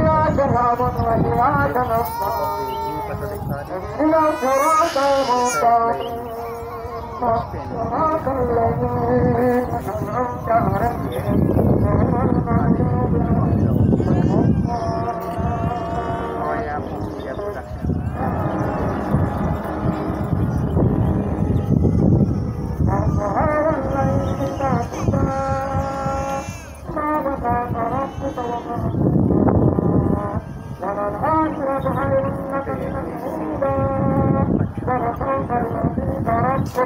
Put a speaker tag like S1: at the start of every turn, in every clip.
S1: يا شهاب ويا Oh, my God. الله أكبر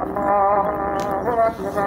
S1: الله أكبر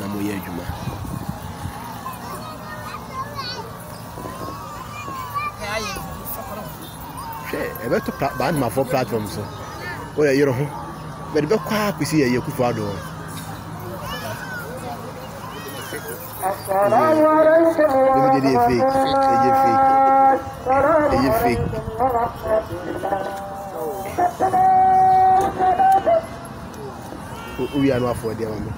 S2: na moyɛ adwuma hwɛ ɛbɛtɔ baanomafoɔ platform so. Woyɛ yerɛ ho. Bɛde bɛkɔ a kɔsi yɛyɛ kufo
S1: adoɔ
S2: Ele é fake, ele é fake, ele é fake. O Iano afode, mano.